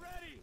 ready!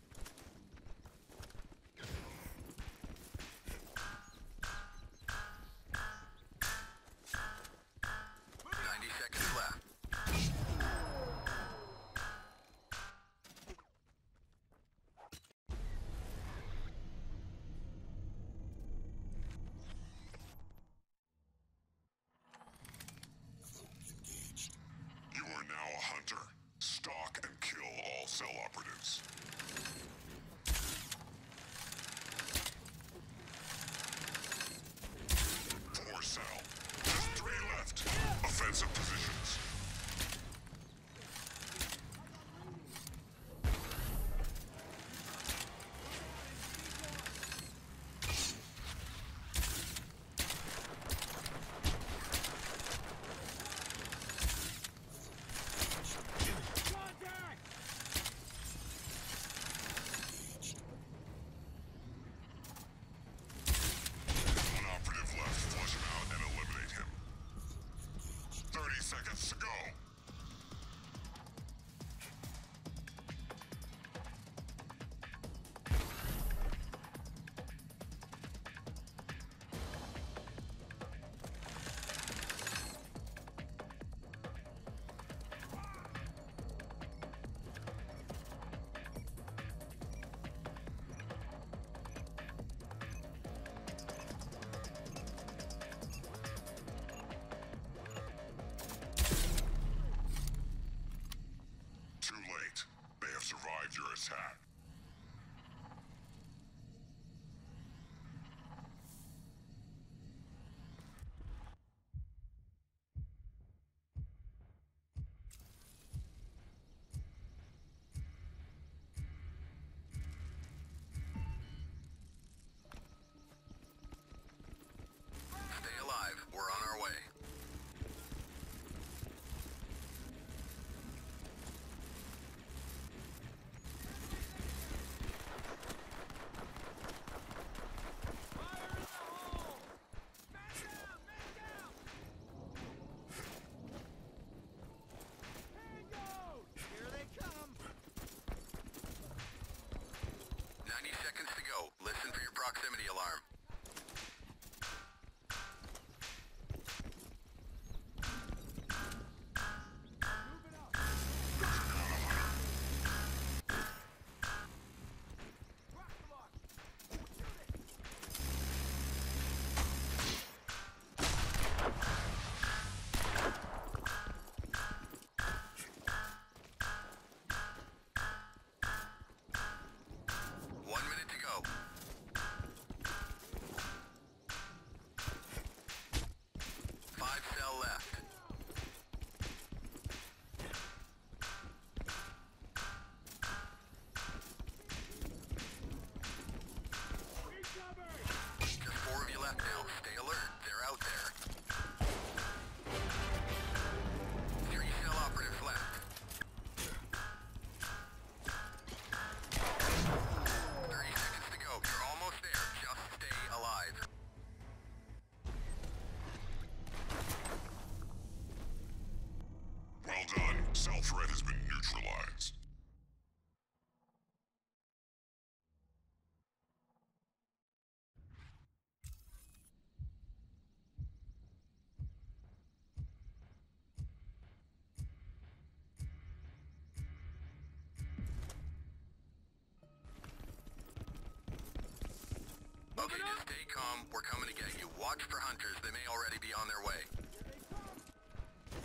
Okay, just stay calm. We're coming to get you. Watch for hunters. They may already be on their way.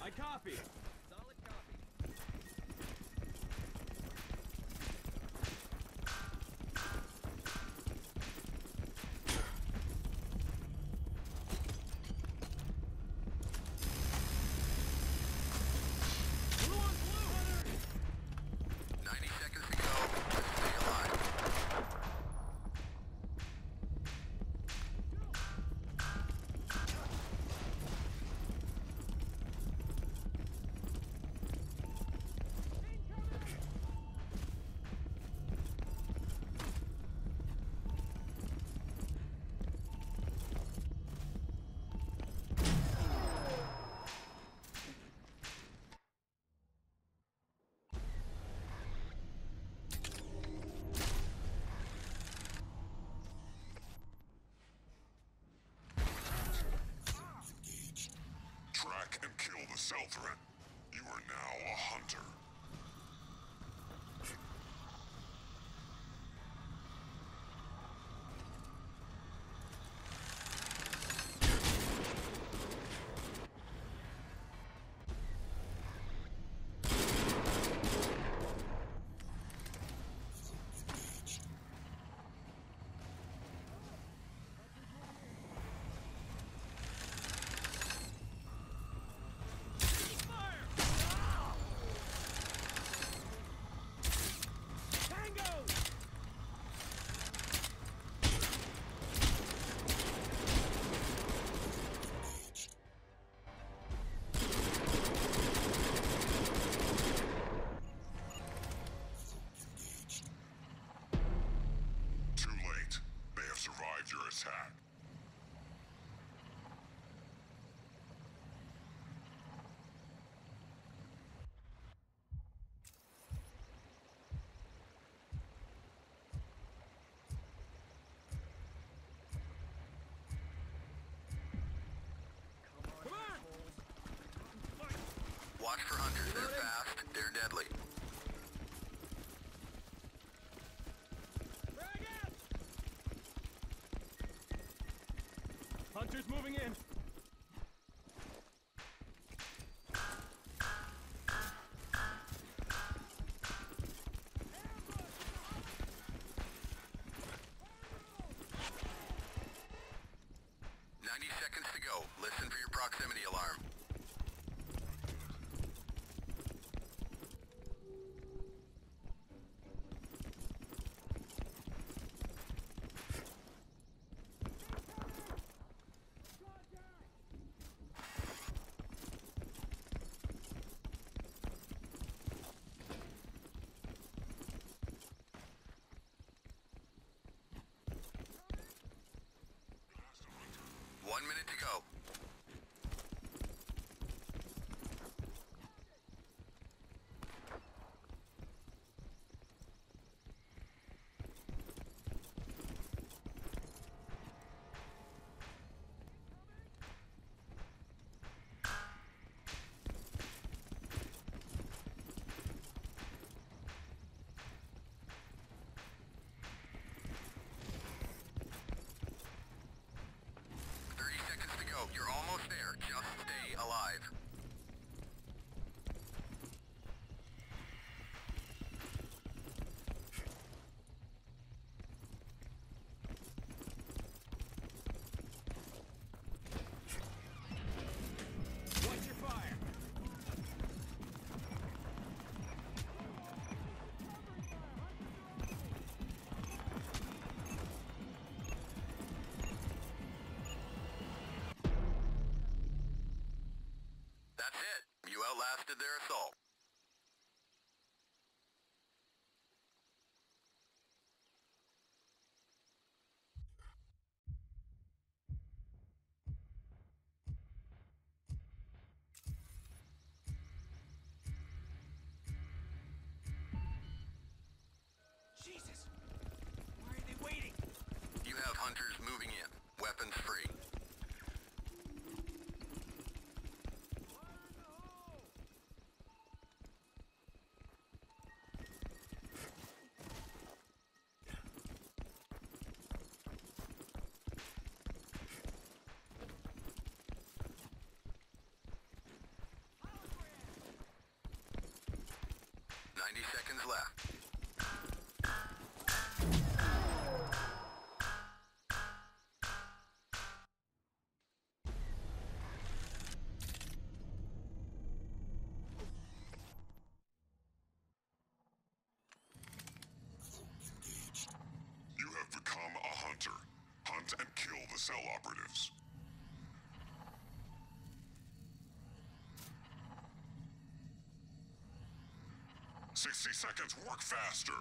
I copy. Blue on blue! 90 seconds to go. Just stay alive. Track threat. You are now a hunter. Watch for hunters. They're fast. They're deadly. Hunters moving in. Ninety seconds to go. Listen for your proximity alarm. One minute to go. Outlasted their assault. 90 seconds left. You have become a hunter. Hunt and kill the cell operatives. Seconds. Work faster.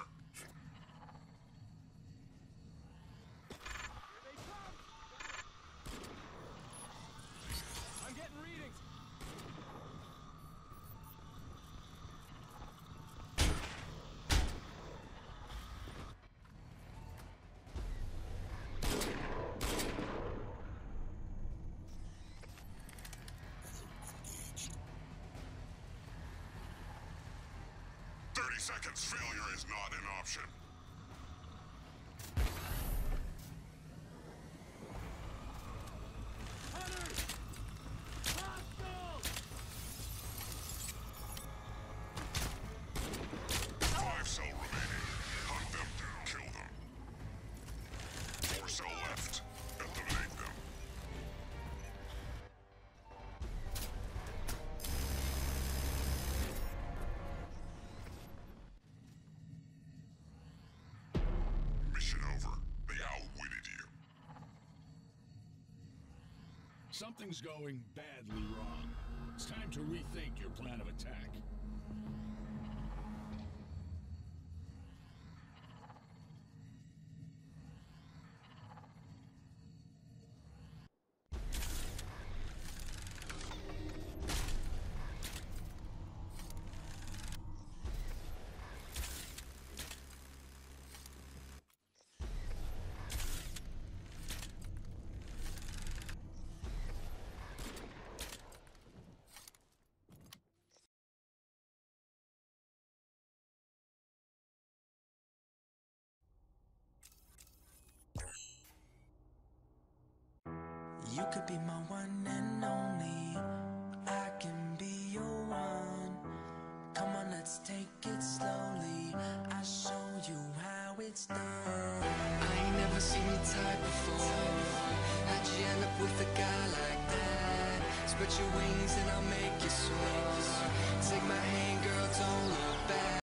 30 seconds. Failure is not an option. Something's going badly wrong. It's time to rethink your plan of attack. You could be my one and only. I can be your one. Come on, let's take it slowly. I'll show you how it's done. I ain't never seen your type before. How'd you end up with a guy like that? Spread your wings and I'll make you soar Take my hand, girl, don't look back.